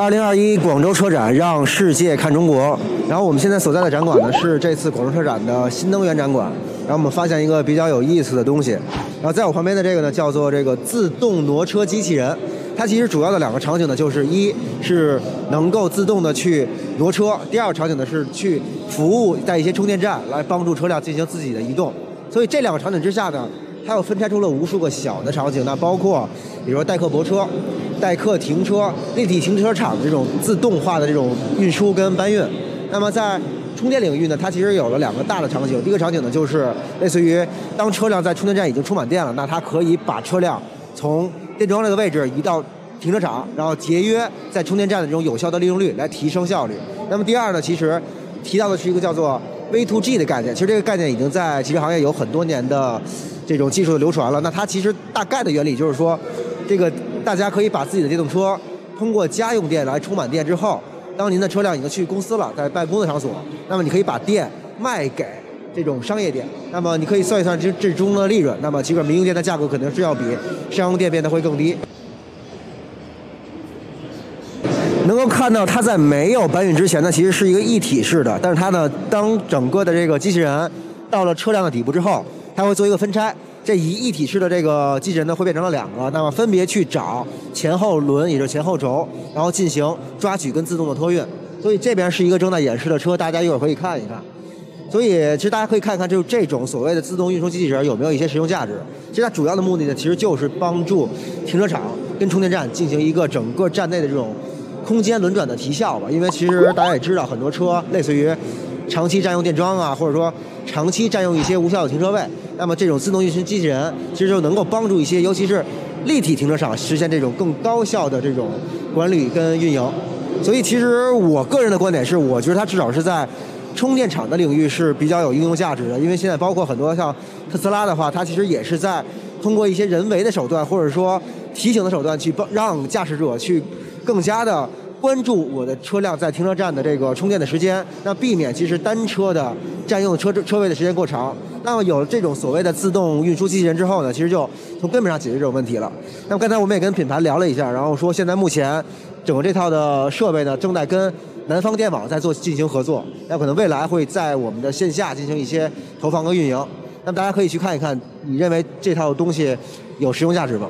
二零二一广州车展，让世界看中国。然后我们现在所在的展馆呢，是这次广州车展的新能源展馆。然后我们发现一个比较有意思的东西。然后在我旁边的这个呢，叫做这个自动挪车机器人。它其实主要的两个场景呢，就是一是能够自动的去挪车，第二个场景呢是去服务在一些充电站来帮助车辆进行自己的移动。所以这两个场景之下呢，它又分拆出了无数个小的场景，那包括比如说代客泊车。代客停车、立体停车场这种自动化的这种运输跟搬运，那么在充电领域呢，它其实有了两个大的场景。第一个场景呢，就是类似于当车辆在充电站已经充满电了，那它可以把车辆从电桩这个位置移到停车场，然后节约在充电站的这种有效的利用率，来提升效率。那么第二呢，其实提到的是一个叫做 V to G 的概念。其实这个概念已经在汽车行业有很多年的这种技术的流传了。那它其实大概的原理就是说，这个。大家可以把自己的电动车通过家用电来充满电之后，当您的车辆已经去公司了，在办公的场所，那么你可以把电卖给这种商业电，那么你可以算一算这这中的利润，那么其实民用电的价格肯定是要比商用电变得会更低。能够看到它在没有搬运之前呢，其实是一个一体式的，但是它呢，当整个的这个机器人到了车辆的底部之后，它会做一个分拆。这一一体式的这个机器人呢，会变成了两个，那么分别去找前后轮，也就是前后轴，然后进行抓取跟自动的托运。所以这边是一个正在演示的车，大家一会儿可以看一看。所以其实大家可以看看，就是这种所谓的自动运输机器人有没有一些实用价值。其实它主要的目的呢，其实就是帮助停车场跟充电站进行一个整个站内的这种空间轮转的提效吧。因为其实大家也知道，很多车类似于长期占用电桩啊，或者说长期占用一些无效的停车位。那么这种自动运行机器人其实就能够帮助一些，尤其是立体停车场实现这种更高效的这种管理跟运营。所以其实我个人的观点是，我觉得它至少是在充电场的领域是比较有应用价值的。因为现在包括很多像特斯拉的话，它其实也是在通过一些人为的手段或者说提醒的手段去帮让驾驶者去更加的。关注我的车辆在停车站的这个充电的时间，那避免其实单车的占用车车位的时间过长。那么有了这种所谓的自动运输机器人之后呢，其实就从根本上解决这种问题了。那么刚才我们也跟品牌聊了一下，然后说现在目前整个这套的设备呢，正在跟南方电网在做进行合作，那可能未来会在我们的线下进行一些投放和运营。那么大家可以去看一看，你认为这套东西有实用价值吗？